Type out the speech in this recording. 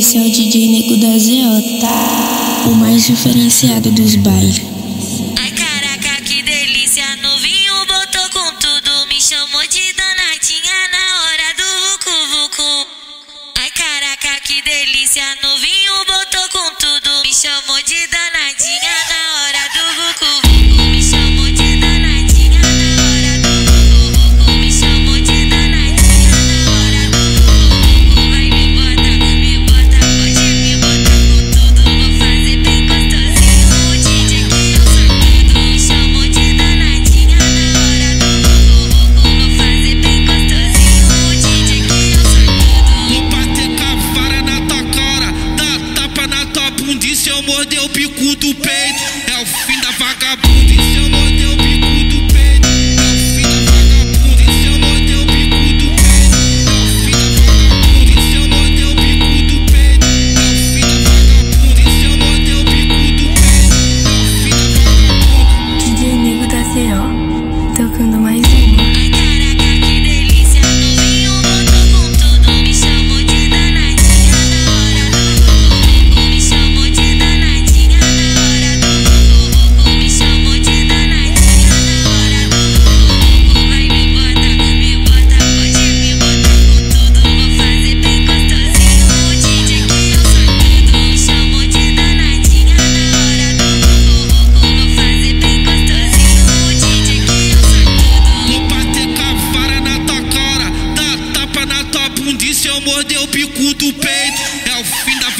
esse é o DJ Nego da ZO, tá? O mais diferenciado dos bailes. Ai caraca, que delícia, novinho botou com tudo, me chamou de danadinha na hora do vucu vucu. Ai caraca, que delícia, novinho morder o bico do peito, é o fim da vagabunda. Se eu morder o bico do peito, é o fim da vagabunda. E se eu morder o bico do peito, é o fim da vagabunda. Se eu morder o bico do peito, é o fim da vagabunda. Se eu morder o bico do peito, é o fim da vagabunda. DJ Nego da ZO, tocando mais tua bunda e se eu morder o bico do peito, é o fim da.